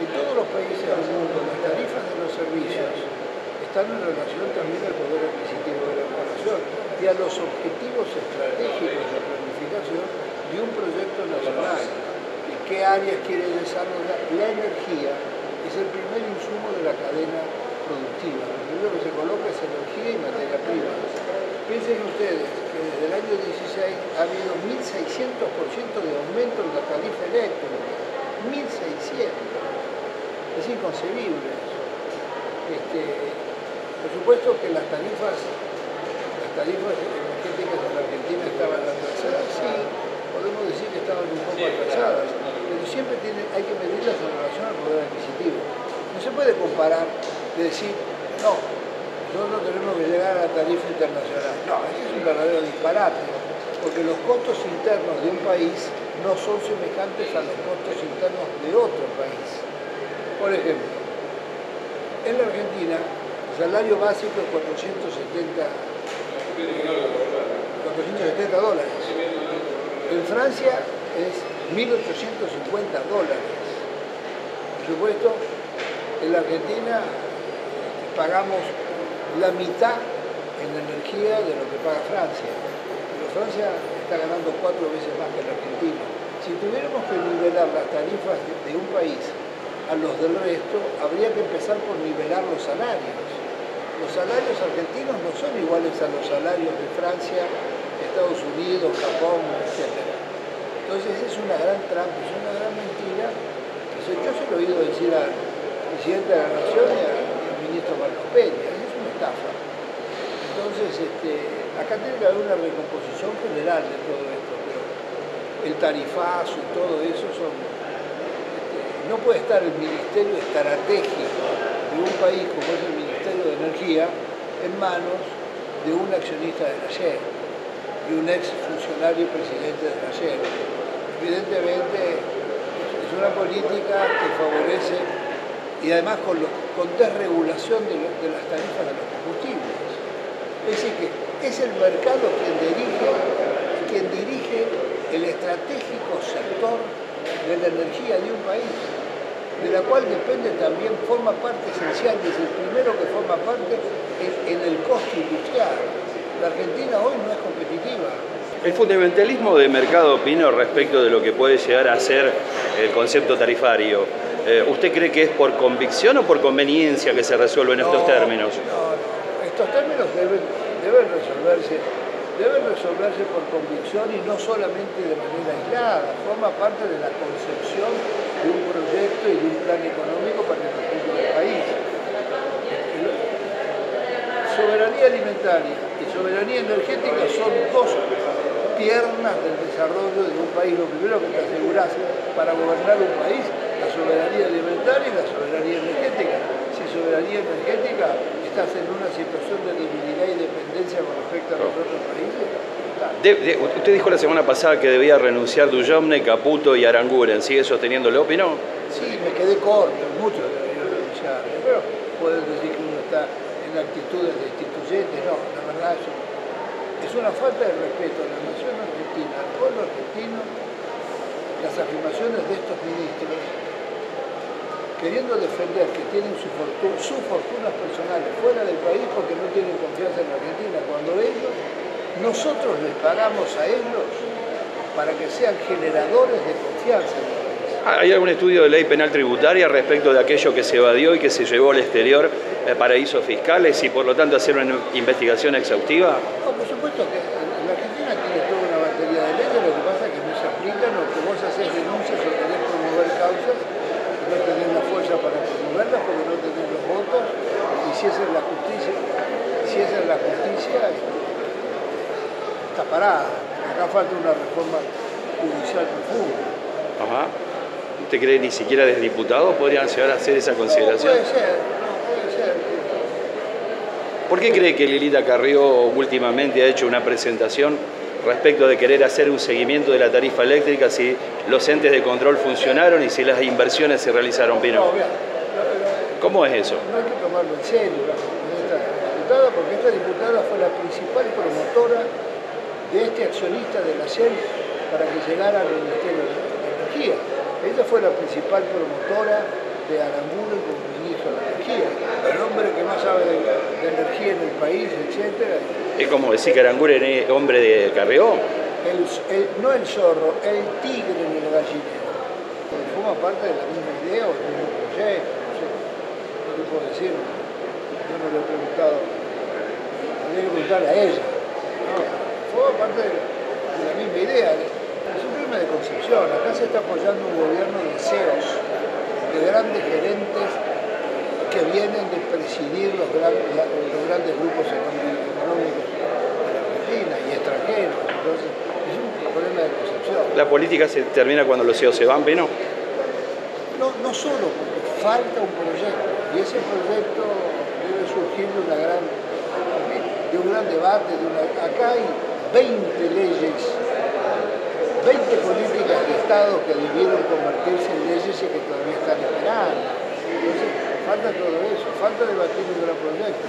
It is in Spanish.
En todos los países del mundo las tarifas de los servicios están en relación también al poder adquisitivo de la población y a los objetivos estratégicos de planificación de un proyecto nacional. ¿En qué áreas quiere desarrollar? La energía es el primer insumo de la cadena productiva. Lo primero que se coloca es energía y materia prima. Piensen ustedes que desde el año 16 ha habido 1.600% de aumento en la tarifa eléctrica. 1.600 es inconcebible eso. Este, por supuesto que las tarifas, las tarifas energéticas en la Argentina estaban atrasadas, sí, podemos decir que estaban un poco atrasadas, pero siempre tiene, hay que medirlas en relación al poder adquisitivo. No se puede comparar de decir, no, nosotros tenemos que llegar a la tarifa internacional. No, ese es un verdadero disparate, porque los costos internos de un país no son semejantes a los costos internos de otro país. Por ejemplo, en la Argentina el salario básico es 470, 470 dólares. En Francia es 1.850 dólares. Por supuesto, en la Argentina pagamos la mitad en energía de lo que paga Francia. Francia está ganando cuatro veces más que la Argentina. Si tuviéramos que nivelar las tarifas de un país a los del resto, habría que empezar por nivelar los salarios. Los salarios argentinos no son iguales a los salarios de Francia, Estados Unidos, Japón, etc. Entonces es una gran trampa, es una gran mentira. Yo se lo he oído decir al presidente de la Nación y al ministro Marcos Peña, es una estafa. Entonces, este, acá tiene que haber una recomposición general de todo esto, pero el tarifazo y todo eso son no puede estar el Ministerio Estratégico de un país como es el Ministerio de Energía en manos de un accionista de la SHE y un ex funcionario presidente de la SHE. Evidentemente es una política que favorece y además con, desregulación de, las tarifas de los combustibles. Es el mercado quien dirige, quien dirige el estratégico sector de la energía de un país de la cual depende también, forma parte esencial, es el primero que forma parte en, el costo industrial. La Argentina hoy no es competitiva. El fundamentalismo de mercado opino respecto de lo que puede llegar a ser el concepto tarifario. Eh, ¿Usted cree que es por convicción o por conveniencia que se resuelven estos términos? No, no. Estos términos deben, deben resolverse deben resolverse por convicción y no solamente de manera aislada, forma parte de la concepción de un proyecto y de un plan económico para el conjunto del país. Soberanía alimentaria y soberanía energética son dos piernas del desarrollo de un país. Lo primero que te aseguras para gobernar un país, la soberanía alimentaria y la soberanía energética. Estás en una situación de debilidad y dependencia con respecto a los otros países. usted dijo la semana pasada que debía renunciar Dujovne, Caputo y Aranguren. ¿Sigue sosteniéndolo, opinión? Sí, me quedé corto, mucho debería renunciar. Pero pueden decir que uno está en actitudes destituyentes. No, la verdad es, es una falta de respeto a la nación argentina, al pueblo argentino, las afirmaciones de estos ministros queriendo defender que tienen sus fortunas personales fuera del país porque no tienen confianza en la Argentina, cuando ellos, nosotros les pagamos a ellos para que sean generadores de confianza en el país. ¿Hay algún estudio de ley penal tributaria respecto de aquello que se evadió y que se llevó al exterior, eh, paraísos fiscales, y por lo tanto hacer una investigación exhaustiva? No, por supuesto que la Argentina tiene toda una batería de leyes, lo que pasa es que no se aplican o que vos haces denuncias o querés promover causas no tenés la fuerza para promoverlas porque no tenés los votos y si esa es la justicia, si esa es la justicia, está parada. Acá falta una reforma judicial profunda. Ajá. ¿Usted cree que ni siquiera desde diputados podrían llegar a hacer esa consideración? puede ser, puede ser. ¿Por qué cree que Lilita Carrió últimamente ha hecho una presentación respecto de querer hacer un seguimiento de la tarifa eléctrica, si los entes de control funcionaron y si las inversiones se realizaron, Pino. No, ¿Cómo es eso? No hay que tomarlo en serio, esta diputada, porque esta diputada fue la principal promotora de este accionista de la CEL para que llegara al Ministerio de Energía. Ella fue la principal promotora de Aranguren como ministro de Energía, el hombre que más sabe de, energía en el país, etc. Es como decir que Aranguren es hombre de Carrió. no el zorro, el tigre en el gallinero. Forma parte de la misma idea o del mismo proyecto, te puedo decir, yo no le he preguntado, habría que preguntarle a ella. No, forma parte de la misma idea de concepción. Acá se está apoyando un gobierno de CEOs, de grandes gerentes que vienen de presidir los, grandes grupos económicos de Argentina y extranjeros. Entonces, es un problema de concepción. ¿La política se termina cuando los CEOs se van, ¿no? No, no solo, porque falta un proyecto. Y ese proyecto debe surgir de, una gran, de un gran debate. De acá hay 20 leyes 20 políticas de Estado que debieron convertirse en leyes y que todavía están esperando. Entonces, falta todo eso, falta debatir un gran proyecto.